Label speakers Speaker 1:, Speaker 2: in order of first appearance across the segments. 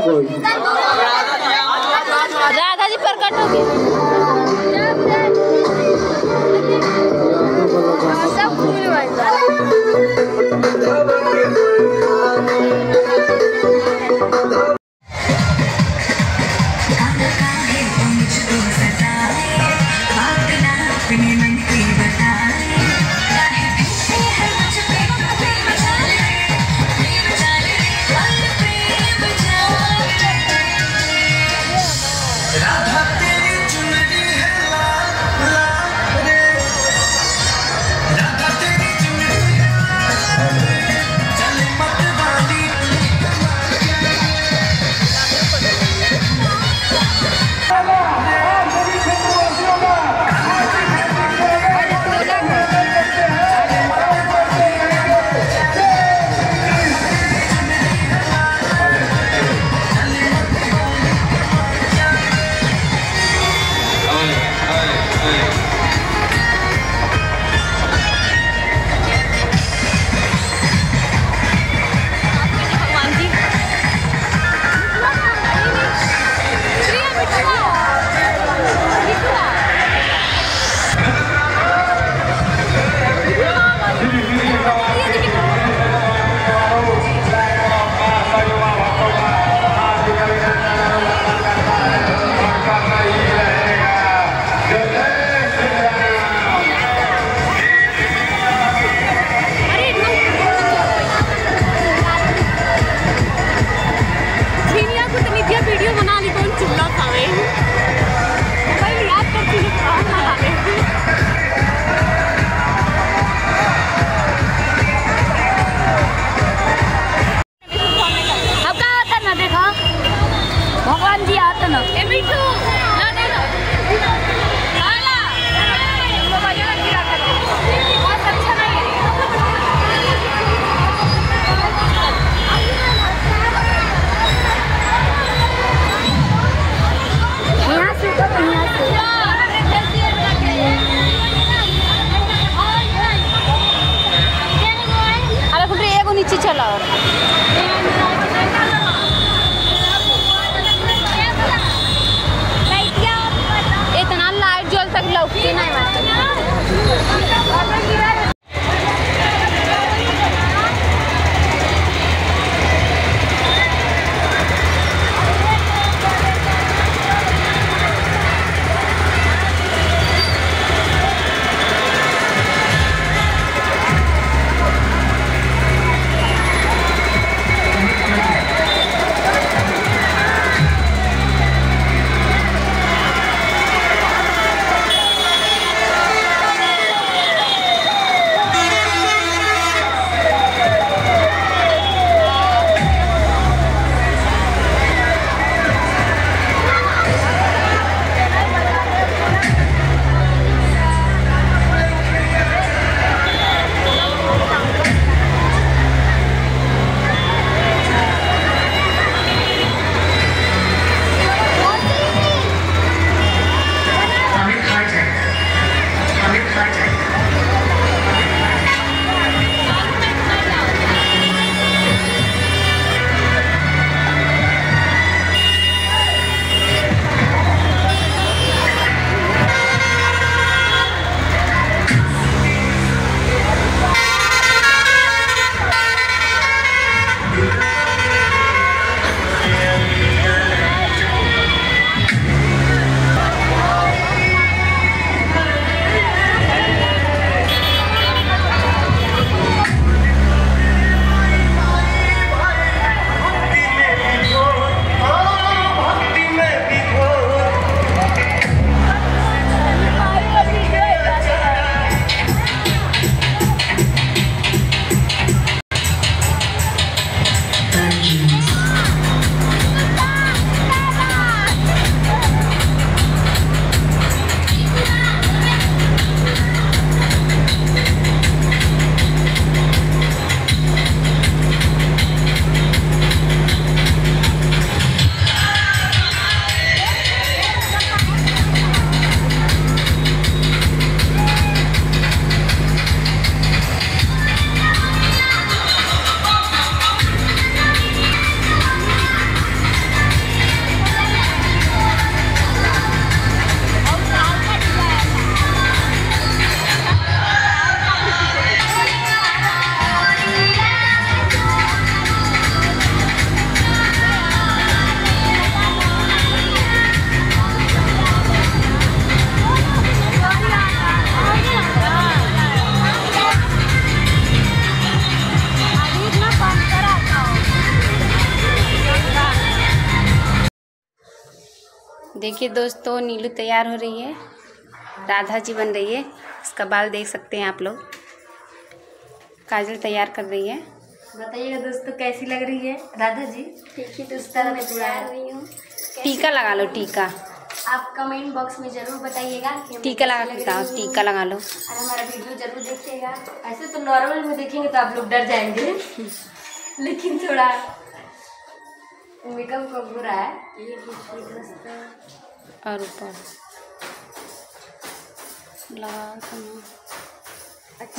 Speaker 1: खत्म हो
Speaker 2: देखिए दोस्तों नीलू तैयार हो रही है। राधा जी बन रही है। इसका बाल देख सकते हैं आप लोग। काजल तैयार कर रही है।
Speaker 3: बताइएगा दोस्तों कैसी लग रही है? राधा जी
Speaker 1: ठीक है दोस्तों मैं तैयार हुई हूँ।
Speaker 2: टीका लगा लो टीका।
Speaker 1: आप कमेंट बॉक्स में ज़रूर बताइएगा
Speaker 2: टीका लगा के बताओ टीका लगा लो।
Speaker 1: और हमारा वीडियो ज़रूर देखिएगा।
Speaker 3: ऐसे तो नॉर्मल में देखेंगे तो आप लोग डर जाएँगे। लेकिन थोड़ा मेकअप का बुरा है
Speaker 1: ये
Speaker 2: और ऊपर। लगा दो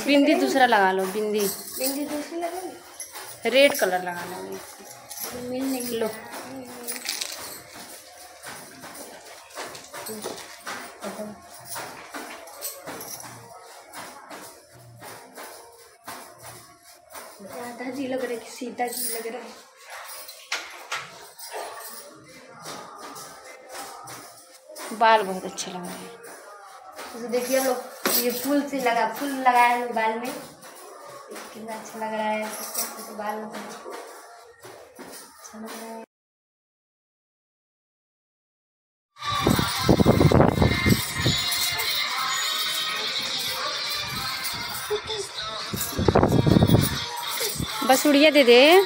Speaker 2: बिंदी
Speaker 1: लग
Speaker 2: दूसरा लगा लो बिंदी।
Speaker 1: है? बिंदी दूसरी लगेगी
Speaker 2: रेड कलर लगा लो। लो।
Speaker 1: राधा जी लग रहे कि सीता जी लग रहे
Speaker 2: बाल बहुत अच्छे लग रहे हैं।
Speaker 3: तो देखिए हम लोग ये फूल से लगा फूल लगाया है बाल में। कितना अच्छा लग रहा है सबसे तो बाल लग अच्छा लग रहा है।
Speaker 2: बस उड़िया दे दे।